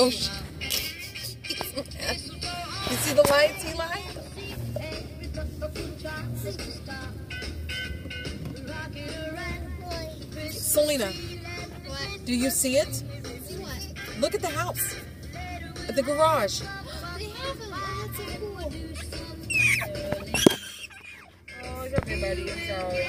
Oh, shit. you see the lights, Eli? Selena, What? do you see it? See what? Look at the house. At the garage. They have them. Oh, that's cool. Oh, it's okay, buddy. I'm sorry.